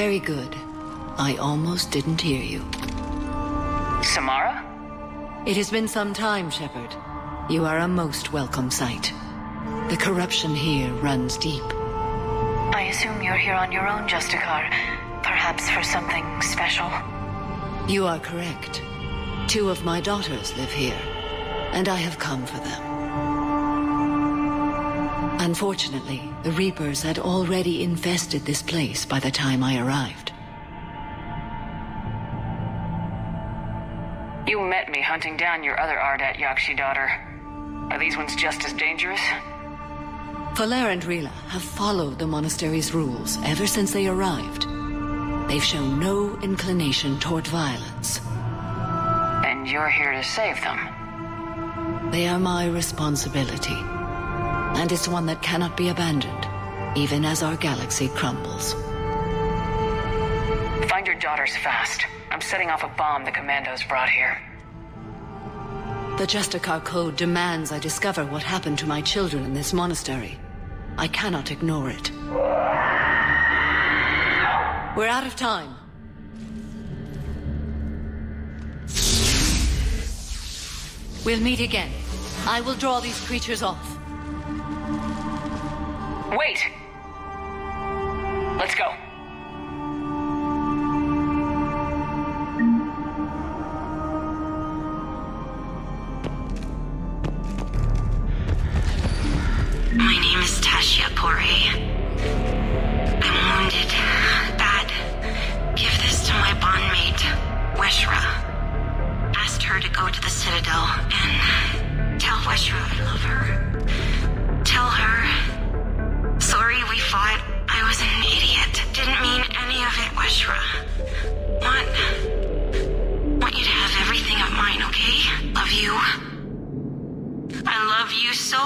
Very good. I almost didn't hear you. Samara? It has been some time, Shepard. You are a most welcome sight. The corruption here runs deep. I assume you're here on your own, Justicar. Perhaps for something special. You are correct. Two of my daughters live here, and I have come for them. Unfortunately, the Reapers had already infested this place by the time I arrived. You met me hunting down your other Ardat Yakshi daughter. Are these ones just as dangerous? Falere and Rila have followed the monastery's rules ever since they arrived. They've shown no inclination toward violence. And you're here to save them? They are my responsibility. And it's one that cannot be abandoned, even as our galaxy crumbles. Find your daughters fast. I'm setting off a bomb the commandos brought here. The Justicar Code demands I discover what happened to my children in this monastery. I cannot ignore it. We're out of time. We'll meet again. I will draw these creatures off. Wait! Let's go. My name is Tasha Pori. I'm wounded. Bad. Give this to my bondmate, Weshra. Asked her to go to the Citadel and tell Weshra I love her. Tell her. Sorry fought. I was an idiot. Didn't mean any of it, Weshra. Want. Want you to have everything of mine, okay? Love you. I love you so.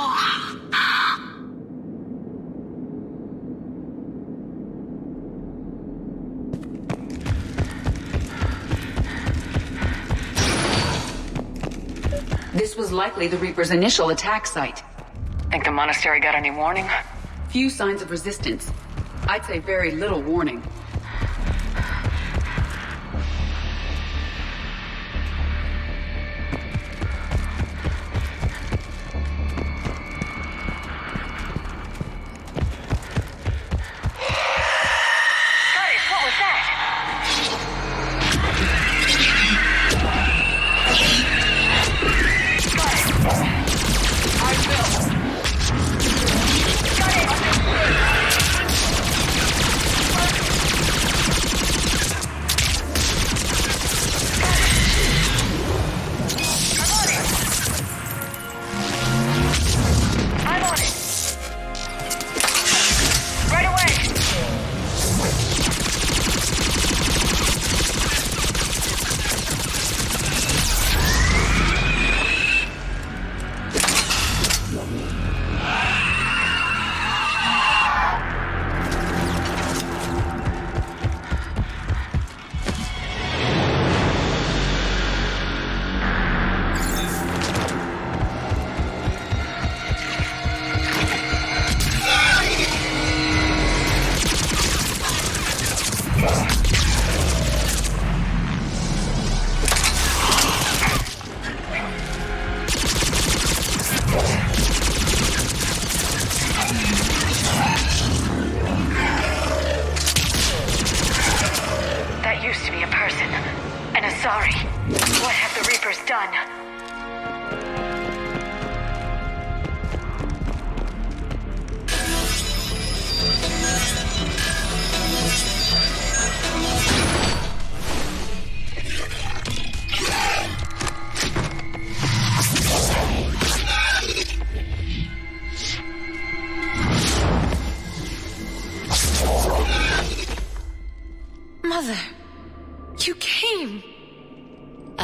This was likely the Reaper's initial attack site. Think the monastery got any warning? Few signs of resistance. I'd say very little warning.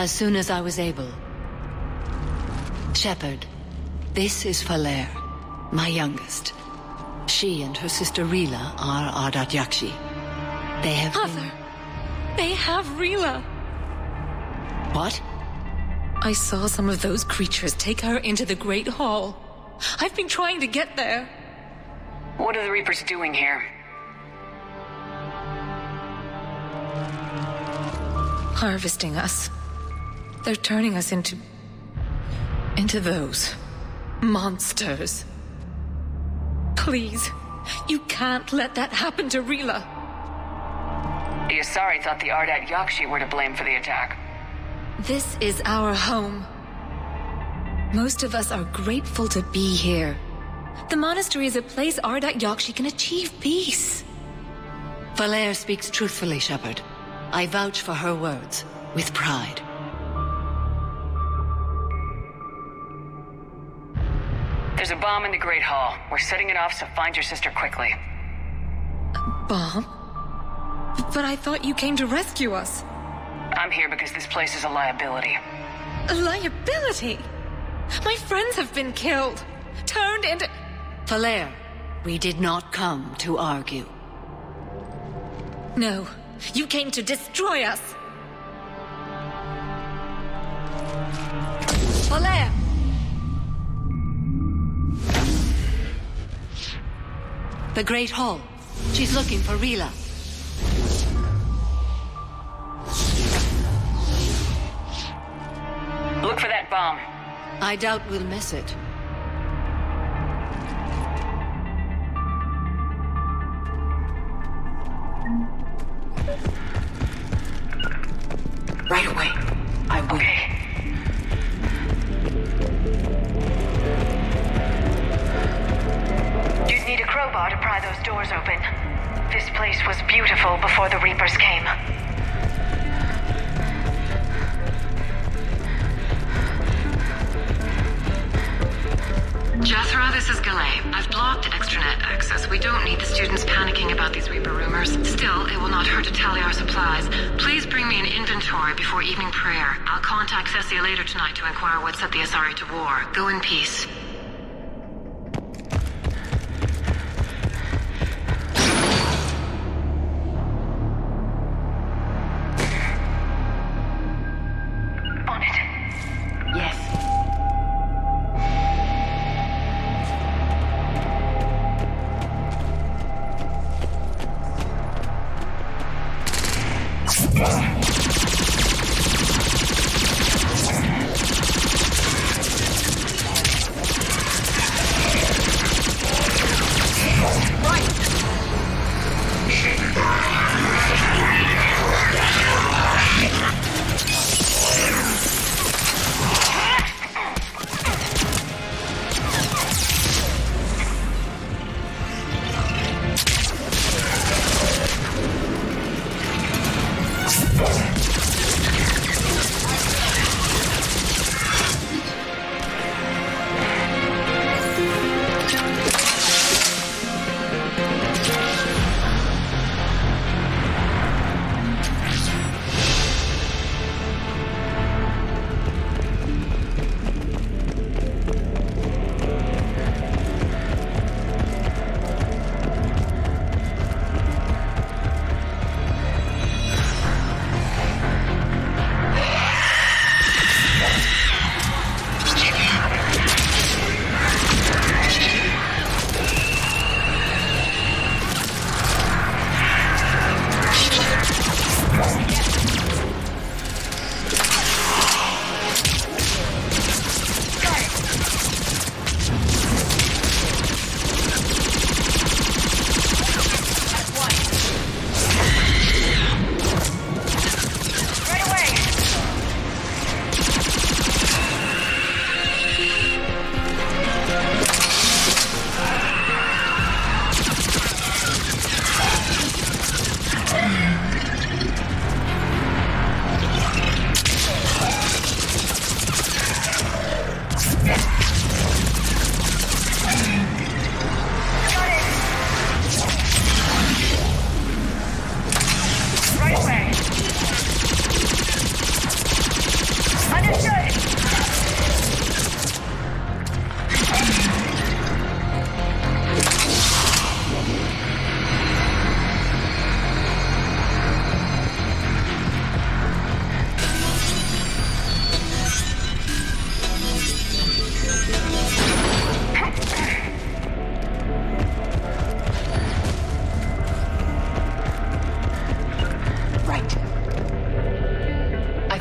As soon as I was able. Shepard, this is Falere, my youngest. She and her sister Rila are Ardat Yakshi. They have Mother, they have Rila. What? I saw some of those creatures take her into the Great Hall. I've been trying to get there. What are the Reapers doing here? harvesting us. They're turning us into. into those. monsters. Please, you can't let that happen to Rila. The Asari thought the Ardat Yakshi were to blame for the attack. This is our home. Most of us are grateful to be here. The monastery is a place Ardat Yakshi can achieve peace. Falere speaks truthfully, Shepard. I vouch for her words, with pride. There's a bomb in the Great Hall. We're setting it off, so find your sister quickly. Bomb? But I thought you came to rescue us. I'm here because this place is a liability. A liability? My friends have been killed. Turned into. Falere, we did not come to argue. No, you came to destroy us. The Great Hall. She's looking for Rila. Look for that bomb. I doubt we'll miss it. This is Galay. I've blocked extranet access. We don't need the students panicking about these Reaper rumors. Still, it will not hurt to tally our supplies. Please bring me an inventory before evening prayer. I'll contact Thessia later tonight to inquire what set the Asari to war. Go in peace.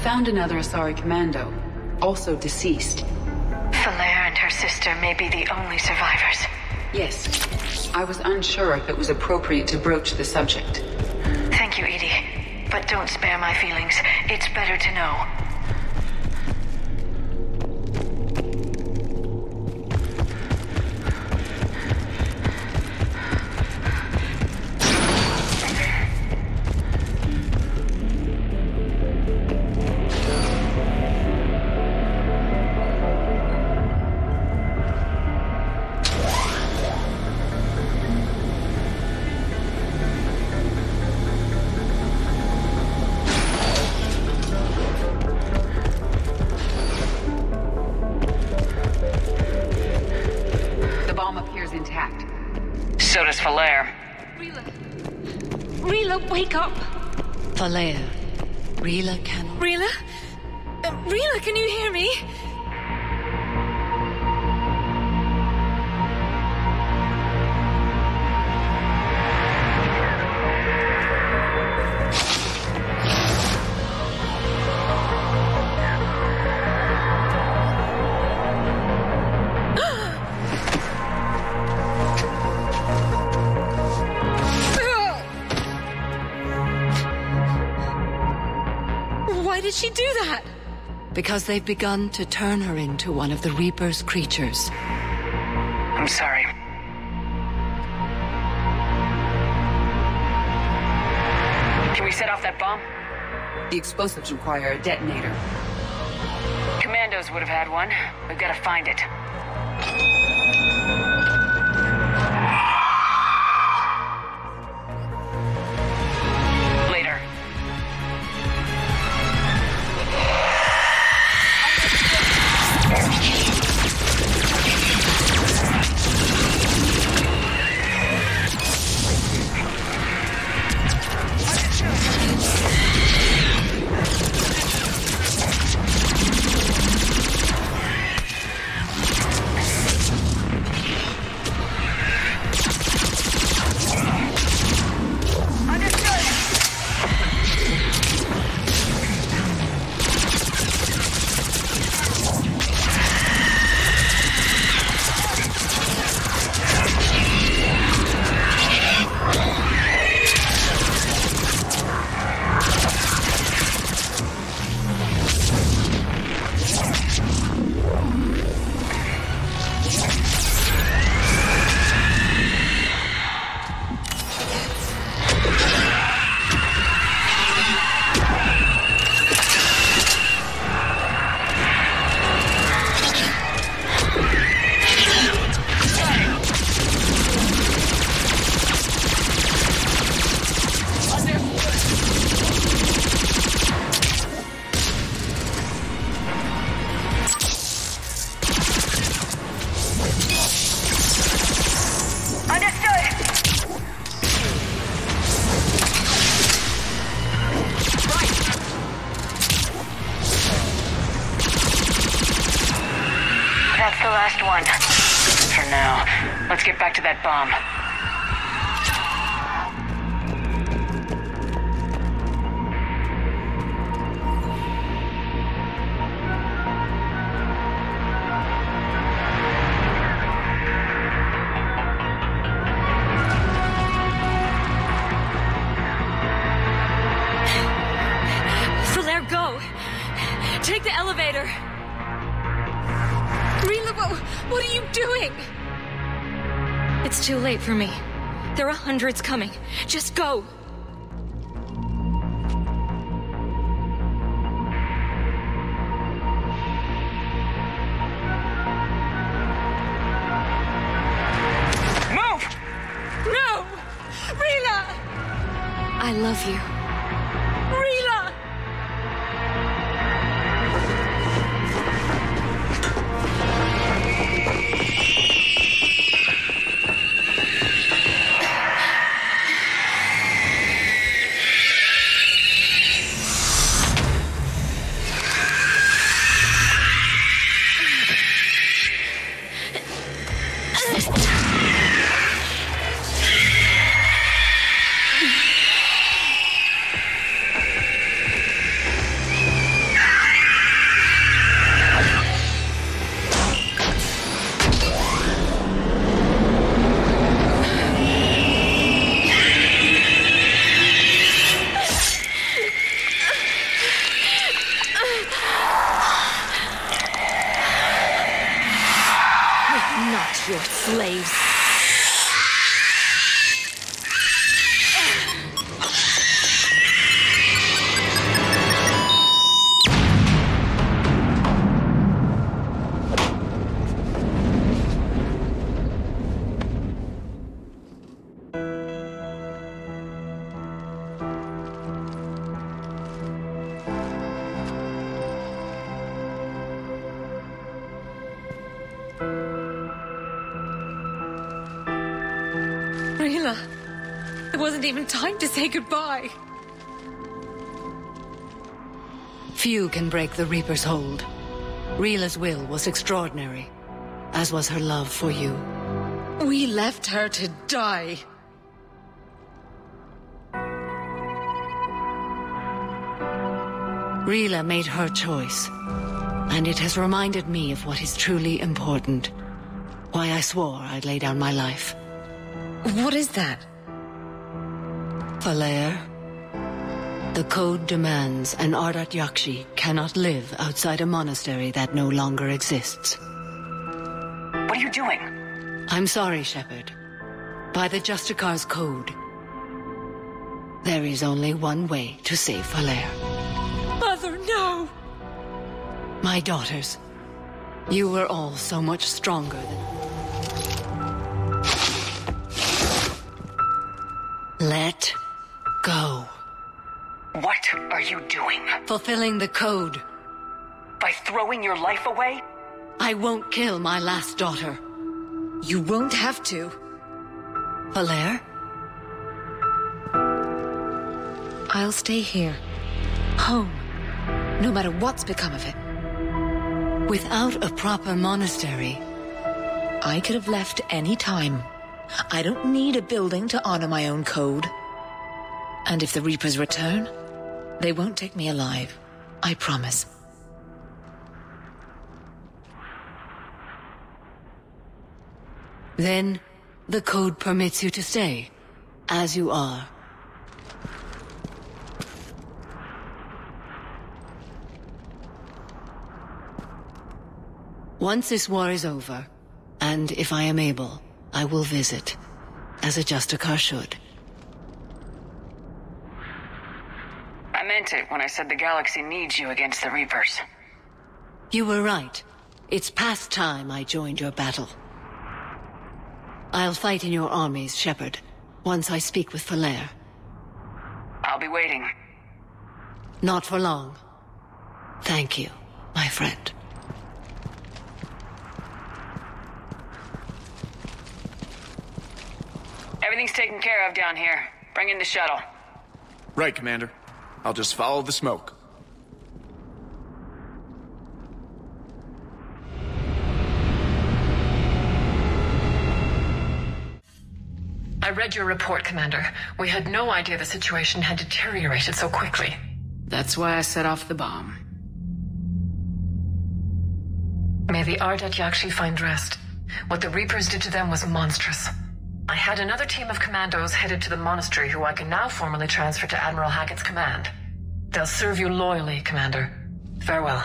Found another Asari commando, also deceased. Falere and her sister may be the only survivors. Yes. I was unsure if it was appropriate to broach the subject. Thank you, EDI. But don't spare my feelings. It's better to know. Falere, Because they've begun to turn her into one of the Reaper's creatures. I'm sorry. Can we set off that bomb? The explosives require a detonator. Commandos would have had one. We've got to find it. Bomb. Hundreds coming. Just go! Move! No! I love you. Even time to say goodbye. Few can break the Reaper's hold. Rila's will was extraordinary, as was her love for you. We left her to die. Rila made her choice, and it has reminded me of what is truly important. Why I swore I'd lay down my life. What is that? Falere, the code demands an Ardat Yakshi cannot live outside a monastery that no longer exists. What are you doing? I'm sorry, Shepard. By the Justicar's code, there is only one way to save Falere. Mother, no! My daughters, you were all so much stronger than... Let go. What are you doing? Fulfilling the code. By throwing your life away? I won't kill my last daughter. You won't have to. Falere? I'll stay here. Home. No matter what's become of it. Without a proper monastery, I could have left any time. I don't need a building to honor my own code. And if the Reapers return, they won't take me alive. I promise. then the code permits you to stay, as you are. Once this war is over, and if I am able, I will visit, as a Justicar should. I meant it when I said the galaxy needs you against the Reapers. You were right. It's past time I joined your battle. I'll fight in your armies, Shepard, once I speak with Falere. I'll be waiting. Not for long. Thank you, my friend. Everything's taken care of down here. Bring in the shuttle. Right, Commander. I'll just follow the smoke. I read your report, Commander. We had no idea the situation had deteriorated so quickly. That's why I set off the bomb. May the Ardat Yakshi find rest. What the Reapers did to them was monstrous. I had another team of commandos headed to the monastery who I can now formally transfer to Admiral Hackett's command. They'll serve you loyally, Commander. Farewell.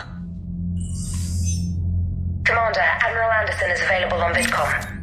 Commander, Admiral Anderson is available on VidCom.